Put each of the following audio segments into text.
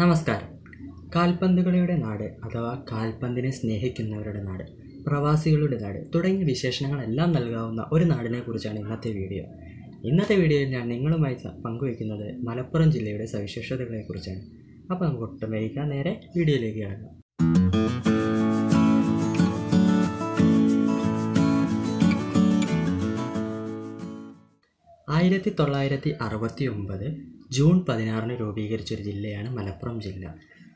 നമസ്കാരം. കാൽപന്തുകളിയുടെ നാട് അഥവാ കാൽപന്തിനെ സ്നേഹിക്കുന്നവരുടെ നാട് പ്രവാസികളുടെ നാട് തുടങ്ങിയ വിശേഷണങ്ങളെല്ലാം നൽകാവുന്ന ഒരു നാടിനെ കുറിച്ചാണ് ഇന്നത്തെ വീഡിയോ. ഇന്നത്തെ വീഡിയോയിൽ ഞാൻ നിങ്ങളുമായി പങ്കുവയ്ക്കുന്നത് മലപ്പുറം ജില്ലയുടെ സവിശേഷതകളെക്കുറിച്ചാണ് അപ്പോൾ നമുക്ക് ഒട്ടും വൈകാൻ നേരെ വീഡിയോയിലേക്ക് കിടക്കാം. ആയിരത്തി തൊള്ളായിരത്തി അറുപത്തി ഒമ്പത് ജൂൺ പതിനാറിന് രൂപീകരിച്ചൊരു ജില്ലയാണ് മലപ്പുറം ജില്ല.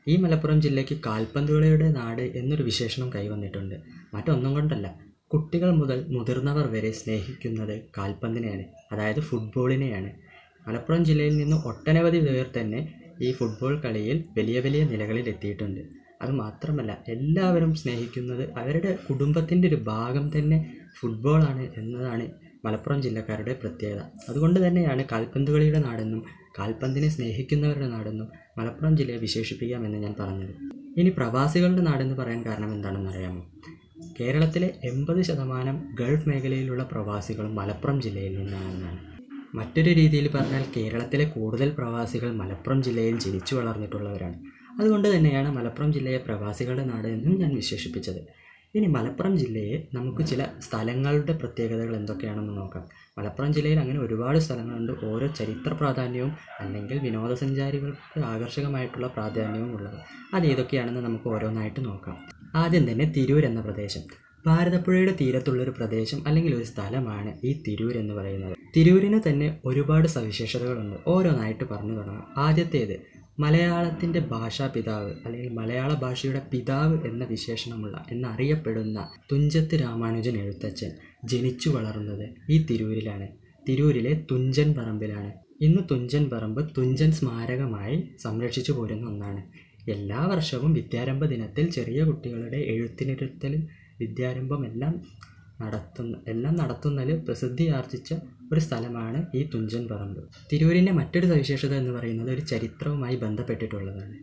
ഈ മലപ്പുറം ജില്ലയ്ക്ക് കാൽപന്തുകളിയുടെ നാട് എന്നൊരു വിശേഷണം കൈവന്നിട്ടുണ്ട്. മറ്റൊന്നും കൊണ്ടല്ല കുട്ടികൾ മുതൽ മുതിർന്നവർ വരെ സ്നേഹിക്കുന്നത് കാൽപന്തിനെയാണ് അതായത് ഫുട്ബോളിനെയാണ്. മലപ്പുറം ജില്ലയിൽ നിന്ന് ഒട്ടനവധി പേർ തന്നെ ഈ ഫുട്ബോൾ കളിയിൽ വലിയ വലിയ നിലകളിൽ എത്തിയിട്ടുണ്ട് അത് മാത്രമല്ല എല്ലാവരും സ്നേഹിക്കുന്നത് അവരുടെ കുടുംബത്തിന്റെ ഒരു ഭാഗം തന്നെ ഫുട്ബോളാണ് എന്നതാണ് മലപ്പുറം ജില്ലക്കാരുടെ പ്രത്യേകത. അതുകൊണ്ട് തന്നെയാണ് കാൽപന്ത് കളിയുടെ നാടെന്നും കാൽപന്തിനെ സ്നേഹിക്കുന്നവരുടെ നാടെന്നും മലപ്പുറം ജില്ലയെ വിശേഷിപ്പിക്കാമെന്ന് ഞാൻ പറഞ്ഞത്. ഇനി പ്രവാസികളുടെ നാടെന്ന് പറയാൻ കാരണം എന്താണെന്ന് അറിയാമോ? കേരളത്തിലെ എൺപത് ശതമാനം ഗൾഫ് മേഖലയിലുള്ള പ്രവാസികളും മലപ്പുറം ജില്ലയിൽ നിന്നാണെന്നാണ്. മറ്റൊരു രീതിയിൽ പറഞ്ഞാൽ കേരളത്തിലെ കൂടുതൽ പ്രവാസികൾ മലപ്പുറം ജില്ലയിൽ ജനിച്ചു വളർന്നിട്ടുള്ളവരാണ്. അതുകൊണ്ട് തന്നെയാണ് മലപ്പുറം ജില്ലയെ പ്രവാസികളുടെ നാട് എന്നും ഞാൻ വിശേഷിപ്പിച്ചത്. ഇനി മലപ്പുറം ജില്ലയെ നമുക്ക് ചില സ്ഥലങ്ങളുടെ പ്രത്യേകതകൾ എന്തൊക്കെയാണെന്ന് നോക്കാം. മലപ്പുറം ജില്ലയിൽ അങ്ങനെ ഒരുപാട് സ്ഥലങ്ങളുണ്ട്. ഓരോ ചരിത്ര പ്രാധാന്യവും അല്ലെങ്കിൽ വിനോദസഞ്ചാരികൾക്ക് ആകർഷകമായിട്ടുള്ള പ്രാധാന്യവും ഉള്ളത്. അത് ഏതൊക്കെയാണെന്ന് നമുക്ക് ഓരോന്നായിട്ട് നോക്കാം. ആദ്യം തന്നെ തിരൂർ എന്ന പ്രദേശം. ഭാരതപ്പുഴയുടെ തീരത്തുള്ളൊരു പ്രദേശം അല്ലെങ്കിൽ ഒരു സ്ഥലമാണ് ഈ തിരൂർ എന്ന് പറയുന്നത്. തിരൂരിന് തന്നെ ഒരുപാട് സവിശേഷതകളുണ്ട്. ഓരോന്നായിട്ട് പറഞ്ഞു തുടങ്ങാം. ആദ്യത്തേത് മലയാളത്തിന്റെ ഭാഷാ പിതാവ് അല്ലെങ്കിൽ മലയാള ഭാഷയുടെ പിതാവ് എന്ന വിശേഷണമുള്ള എന്നറിയപ്പെടുന്ന തുഞ്ചത്ത് രാമാനുജൻ എഴുത്തച്ഛൻ ജനിച്ചു വളർന്നത് ഈ തിരൂരിലാണ്. തിരൂരിലെ തുഞ്ചൻ പറമ്പിലാണ്. ഇന്ന് തുഞ്ചൻ പറമ്പ് തുഞ്ചൻ സ്മാരകമായി സംരക്ഷിച്ചു പോരുന്ന ഒന്നാണ്. എല്ലാ വർഷവും വിദ്യാരംഭ ദിനത്തിൽ ചെറിയ കുട്ടികളുടെ എഴുത്തിനിരുത്തലും വിദ്യാരംഭം എല്ലാം നടത്തുന്ന എല്ലാം നടത്തുന്നതിൽ പ്രസിദ്ധി ആർജിച്ച ഒരു സ്ഥലമാണ് ഈ തുഞ്ചൻ പറമ്പ്. തിരൂരിന്റെ മറ്റൊരു സവിശേഷത എന്ന് പറയുന്നത് ഒരു ചരിത്രവുമായി ബന്ധപ്പെട്ടിട്ടുള്ളതാണ്.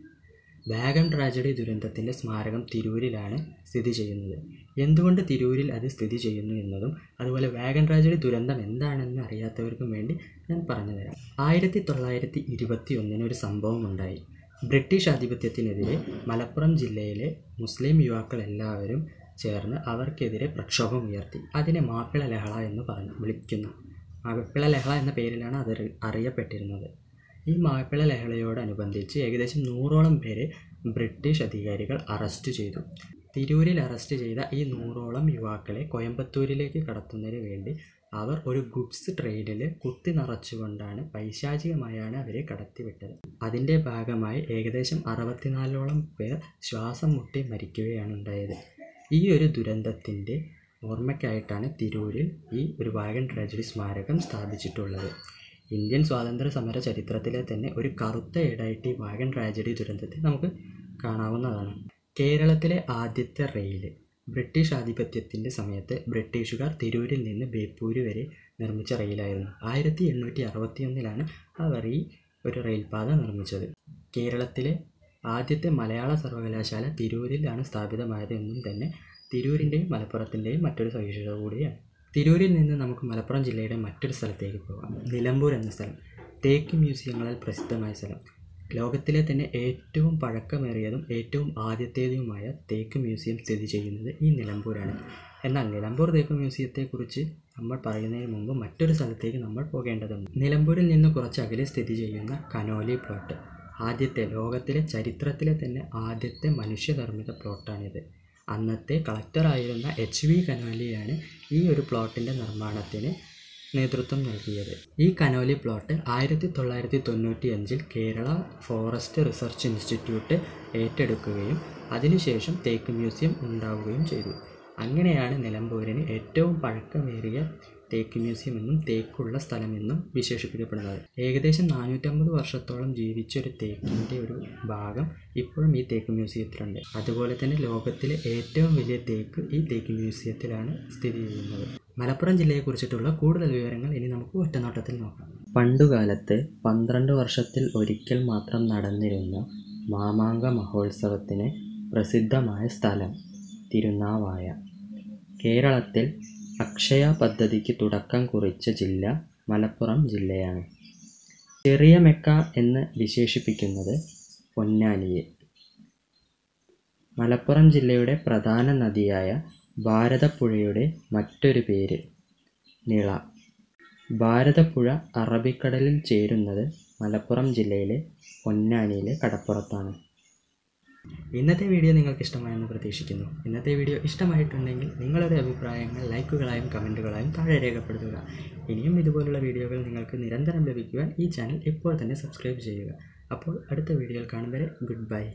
വാഗൺ ട്രാജഡി ദുരന്തത്തിന്റെ സ്മാരകം തിരൂരിലാണ് സ്ഥിതി ചെയ്യുന്നത്. എന്തുകൊണ്ട് തിരൂരിൽ അത് സ്ഥിതി ചെയ്യുന്നു എന്നതും അതുപോലെ വാഗൺ ട്രാജഡി ദുരന്തം എന്താണെന്ന് അറിയാത്തവർക്കും വേണ്ടി ഞാൻ പറഞ്ഞുതരാം. ആയിരത്തി തൊള്ളായിരത്തി ഇരുപത്തി ഒന്നിന് ഒരു സംഭവം ഉണ്ടായി. ബ്രിട്ടീഷ് ആധിപത്യത്തിനെതിരെ മലപ്പുറം ജില്ലയിലെ മുസ്ലിം യുവാക്കൾ എല്ലാവരും ചേർന്ന് അവർക്കെതിരെ പ്രക്ഷോഭം ഉയർത്തി. അതിനെ മാപ്പിള ലഹള എന്ന് പറഞ്ഞു വിളിക്കുന്നു. മാപ്പിള ലഹള എന്ന പേരിലാണ് അത് അറിയപ്പെട്ടിരുന്നത്. ഈ മാപ്പിള ലഹളയോടനുബന്ധിച്ച് ഏകദേശം നൂറോളം പേരെ ബ്രിട്ടീഷ് അധികാരികൾ അറസ്റ്റ് ചെയ്തു. തിരൂരിൽ അറസ്റ്റ് ചെയ്ത ഈ നൂറോളം യുവാക്കളെ കോയമ്പത്തൂരിലേക്ക് കടത്തുന്നതിന് വേണ്ടി അവർ ഒരു ഗുഡ്സ് ട്രെയിനിൽ കുത്തി നിറച്ചുകൊണ്ടാണ് പൈശാചികമായാണ് അവരെ കടത്തിവിട്ടത്. അതിന്റെ ഭാഗമായി ഏകദേശം അറുപത്തിനാലോളം പേർ ശ്വാസം മുട്ടി മരിക്കുകയാണ് ഉണ്ടായത്. ഈ ഒരു ദുരന്തത്തിന്റെ ഓർമ്മയ്ക്കായിട്ടാണ് തിരൂരിൽ ഈ ഒരു വാഗൺ ട്രാജഡി സ്മാരകം സ്ഥാപിച്ചിട്ടുള്ളത്. ഇന്ത്യൻ സ്വാതന്ത്ര്യ സമര ചരിത്രത്തിലെ തന്നെ ഒരു കറുത്ത ഏടായിട്ട് ഈ വാഗൺ ട്രാജഡി ദുരന്തത്തെ നമുക്ക് കാണാവുന്നതാണ്. കേരളത്തിലെ ആദ്യത്തെ റെയിൽ ബ്രിട്ടീഷ് ആധിപത്യത്തിന്റെ സമയത്ത് ബ്രിട്ടീഷുകാർ തിരൂരിൽ നിന്ന് ബേപ്പൂര് വരെ നിർമ്മിച്ച റെയിലായിരുന്നു. ആയിരത്തി എണ്ണൂറ്റി അറുപത്തി ഒന്നിലാണ് അവർ ഈ ഒരു റെയിൽപാത നിർമ്മിച്ചത്. കേരളത്തിലെ ആദ്യത്തെ മലയാള സർവകലാശാല തിരൂരിലാണ് സ്ഥാപിതമായത് എന്നും തന്നെ തിരൂരിന്റെയും മലപ്പുറത്തിന്റെയും മറ്റൊരു സവിശേഷത കൂടിയാണ്. തിരൂരിൽ നിന്ന് നമുക്ക് മലപ്പുറം ജില്ലയുടെ മറ്റൊരു സ്ഥലത്തേക്ക് പോകാം. നിലമ്പൂർ എന്ന സ്ഥലം. തേക്ക് മ്യൂസിയങ്ങളാൽ പ്രസിദ്ധമായ സ്ഥലം. ലോകത്തിലെ തന്നെ ഏറ്റവും പഴക്കമേറിയതും ഏറ്റവും ആദ്യത്തേതുമായ തേക്ക് മ്യൂസിയം സ്ഥിതി ചെയ്യുന്നത് ഈ നിലമ്പൂരാണ്. എന്നാൽ നിലമ്പൂർ തേക്ക് മ്യൂസിയത്തെക്കുറിച്ച് നമ്മൾ പറയുന്നതിന് മുമ്പ് മറ്റൊരു സ്ഥലത്തേക്ക് നമ്മൾ പോകേണ്ടതുണ്ട്. നിലമ്പൂരിൽ നിന്ന് കുറച്ച് അകലെ സ്ഥിതി ചെയ്യുന്ന കനോലി പ്ലോട്ട്. ആദ്യത്തെ ലോകത്തിലെ ചരിത്രത്തിലെ തന്നെ ആദ്യത്തെ മനുഷ്യനിർമ്മിത പ്ലോട്ടാണിത്. അന്നത്തെ കളക്ടറായിരുന്ന എച്ച് വി കനോലിയാണ് ഈ ഒരു പ്ലോട്ടിന്റെ നിർമ്മാണത്തിന് നേതൃത്വം നൽകിയത്. ഈ കനോലി പ്ലോട്ട് ആയിരത്തി തൊള്ളായിരത്തി തൊണ്ണൂറ്റി അഞ്ചിൽ കേരള ഫോറസ്റ്റ് റിസർച്ച് ഇൻസ്റ്റിറ്റ്യൂട്ട് ഏറ്റെടുക്കുകയും അതിനുശേഷം തേക്ക് മ്യൂസിയം ഉണ്ടാവുകയും ചെയ്തു. അങ്ങനെയാണ് നിലമ്പൂരിന് ഏറ്റവും പഴക്കമേറിയ തേക്ക് മ്യൂസിയം എന്നും തേക്കുള്ള സ്ഥലമെന്നും വിശേഷിപ്പിക്കപ്പെടുന്നത്. ഏകദേശം നാനൂറ്റമ്പത് വർഷത്തോളം ജീവിച്ച ഒരു തേക്കിന്റെ ഒരു ഭാഗം ഇപ്പോഴും ഈ തേക്ക് മ്യൂസിയത്തിലുണ്ട്. അതുപോലെ തന്നെ ലോകത്തിലെ ഏറ്റവും വലിയ തേക്ക് ഈ തേക്ക് മ്യൂസിയത്തിലാണ് സ്ഥിതി ചെയ്യുന്നത്. മലപ്പുറം ജില്ലയെക്കുറിച്ചിട്ടുള്ള കൂടുതൽ വിവരങ്ങൾ ഇനി നമുക്ക് ഒറ്റനോട്ടത്തിൽ നോക്കാം. പണ്ടുകാലത്ത് പന്ത്രണ്ട് വർഷത്തിൽ ഒരിക്കൽ മാത്രം നടന്നിരുന്ന മാമാങ്ക മഹോത്സവത്തിന് പ്രസിദ്ധമായ സ്ഥലം തിരുനാവായ. കേരളത്തിൽ അക്ഷയ പദ്ധതിക്ക് തുടക്കം കുറിച്ച ജില്ല മലപ്പുറം ജില്ലയാണ്. ചെറിയ മെക്ക എന്ന് വിശേഷിപ്പിക്കുന്നത് പൊന്നാനിയെ മലപ്പുറം ജില്ലയുടെ പ്രധാന നദിയായ ഭാരതപ്പുഴയുടെ മറ്റൊരു പേര് നിള. ഭാരതപ്പുഴ അറബിക്കടലിൽ ചേരുന്നത് മലപ്പുറം ജില്ലയിലെ പൊന്നാനിയിലെ കടപ്പുറത്താണ്. ഇന്നത്തെ വീഡിയോ നിങ്ങൾക്ക് ഇഷ്ടമായെന്ന് പ്രതീക്ഷിക്കുന്നു. ഇന്നത്തെ വീഡിയോ ഇഷ്ടമായിട്ടുണ്ടെങ്കിൽ നിങ്ങളുടെ അഭിപ്രായങ്ങൾ ലൈക്കുകളായും കമന്റുകളായും താഴെ രേഖപ്പെടുത്തുക. ഇനിയും ഇതുപോലുള്ള വീഡിയോകൾ നിങ്ങൾക്ക് നിരന്തരം ലഭിക്കുവാൻ ഈ ചാനൽ ഇപ്പോൾ തന്നെ സബ്സ്ക്രൈബ് ചെയ്യുക. അപ്പോൾ അടുത്ത വീഡിയോയിൽ കാണും വരെ ഗുഡ് ബൈ.